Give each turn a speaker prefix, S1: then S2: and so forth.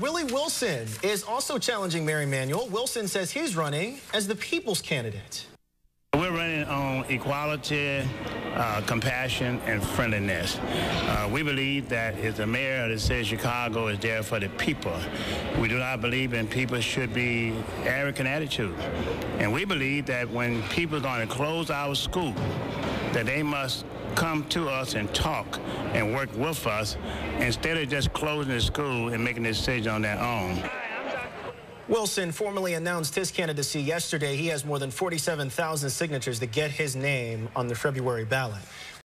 S1: Willie Wilson is also challenging Mayor Emanuel. Wilson says he's running as the people's candidate.
S2: We're running on equality, uh, compassion, and friendliness. Uh, we believe that if the mayor of the city of Chicago is there for the people, we do not believe in people should be arrogant attitude. And we believe that when people are going to close our school, that they must come to us and talk and work with us instead of just closing the school and making a decision on their own.
S1: Wilson formally announced his candidacy yesterday. He has more than 47,000 signatures to get his name on the February ballot.